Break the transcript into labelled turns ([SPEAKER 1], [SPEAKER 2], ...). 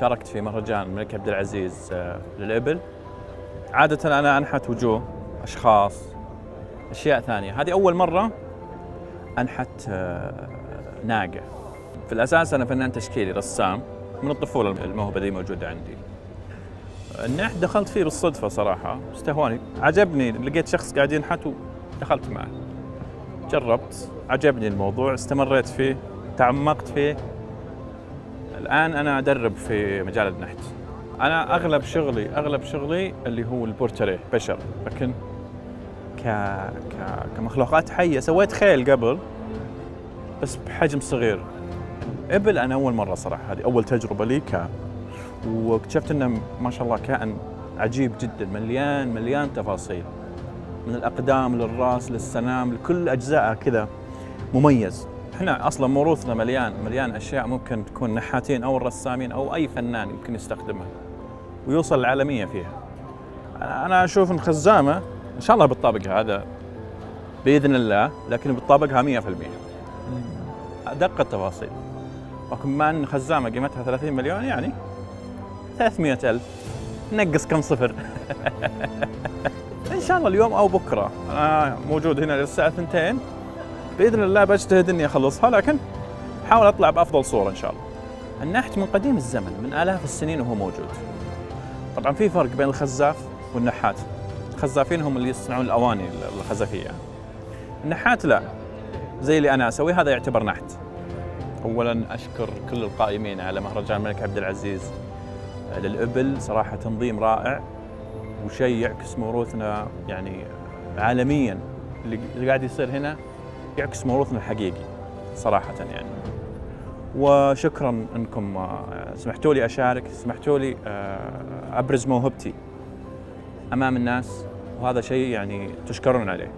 [SPEAKER 1] شاركت في مهرجان الملك عبد العزيز آه، للإبل. عادة أنا أنحت وجوه أشخاص أشياء ثانية. هذه أول مرة أنحت آه، ناقة. في الأساس أنا فنان تشكيلي رسام من الطفولة الموهبة دي موجودة عندي. النحت دخلت فيه بالصدفة صراحة استهواني. عجبني لقيت شخص قاعد ينحت ودخلت معه. جربت عجبني الموضوع استمريت فيه تعمقت فيه. الآن أنا أدرب في مجال النحت. أنا أغلب شغلي أغلب شغلي اللي هو البورتريه بشر. لكن ك... ك... كمخلوقات حية سويت خيل قبل بس بحجم صغير. إبل أنا أول مرة صراحة هذه أول تجربة لي ك واكتشفت إنه ما شاء الله كائن عجيب جدا مليان مليان تفاصيل. من الأقدام للرأس للسنام لكل اجزائها كذا مميز. إحنا أصلا موروثنا مليان مليان أشياء ممكن تكون نحاتين أو الرسامين أو أي فنان يمكن يستخدمها ويوصل العالميه فيها. أنا أشوف إن خزامة إن شاء الله بتطابق هذا بإذن الله لكن بتطابقها 100% أدق التفاصيل. لكن ما إن خزامة قيمتها 30 مليون يعني 300 ألف. نقص كم صفر. إن شاء الله اليوم أو بكرة. أنا موجود هنا للساعة 2 بإذن الله بجتهد إني أخلصها لكن حاول أطلع بأفضل صورة إن شاء الله. النحت من قديم الزمن من آلاف السنين وهو موجود. طبعا في فرق بين الخزاف والنحات. الخزافين هم اللي يصنعون الأواني الخزفية. النحات لا زي اللي أنا أسويه هذا يعتبر نحت. أولا أشكر كل القائمين على مهرجان الملك عبد العزيز. للإبل صراحة تنظيم رائع وشيء يعكس موروثنا يعني عالميا. اللي قاعد يصير هنا يعكس موروثنا الحقيقي صراحة يعني. وشكرا إنكم آه، سمحتوا لي أشارك سمحتوا لي آه، أبرز موهبتي أمام الناس وهذا شيء يعني تشكرون عليه.